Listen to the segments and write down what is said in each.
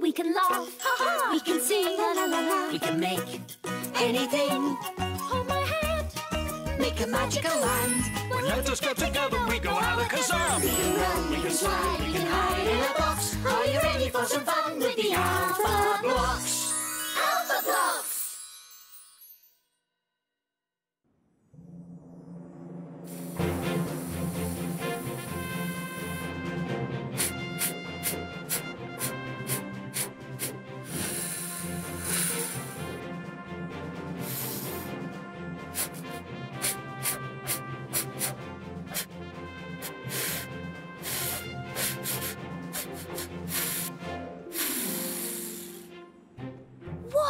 We can laugh, we can sing, la la la la. We can make anything. Hold my hand. Make a magical land. When let us get together, we go alakazam. We can run, we can slide, we can hide in a box. Are you ready for some fun with the Alphablocks?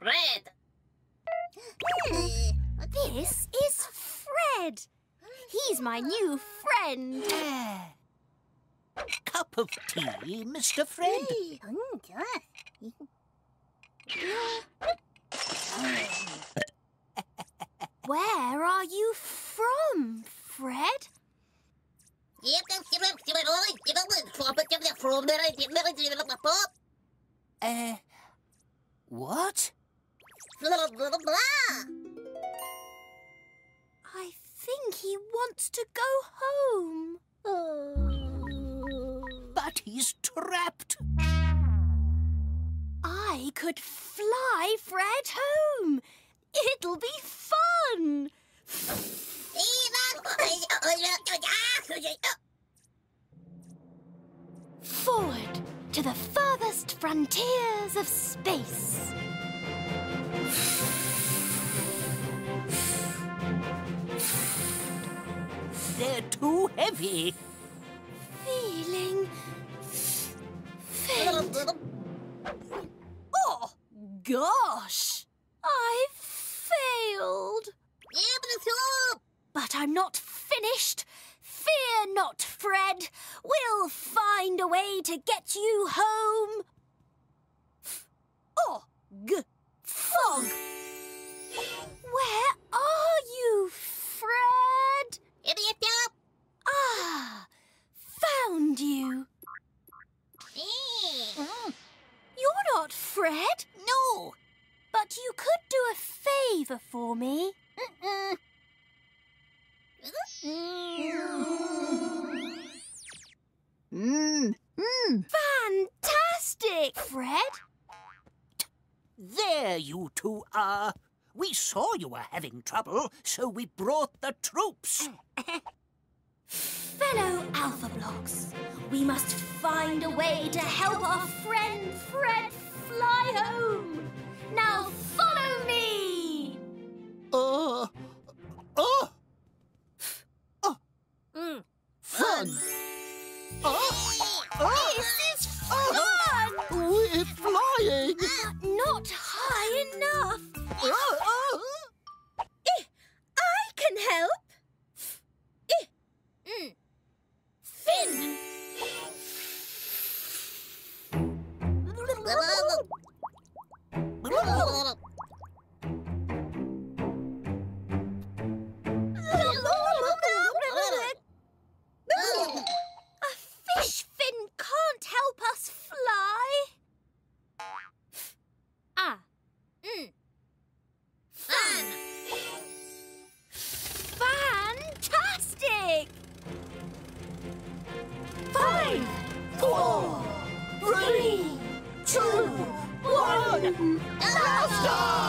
Red. This is Fred. He's my new friend. Cup of tea, Mr. Fred. Where are you from, Fred? Think he wants to go home. Uh. But he's trapped. I could fly Fred home. It'll be fun. Forward to the furthest frontiers of space. They're too heavy. Feeling faint. Oh, gosh. I've failed. But I'm not finished. Fear not, Fred. We'll find a way to get you home. Oh, g favour for me. Mm. Mm. Fantastic, Fred. There you two are. We saw you were having trouble, so we brought the troops. Fellow Alpha Blocks, we must find a way to help our friend Fred fly home. Now Ah! one. Blast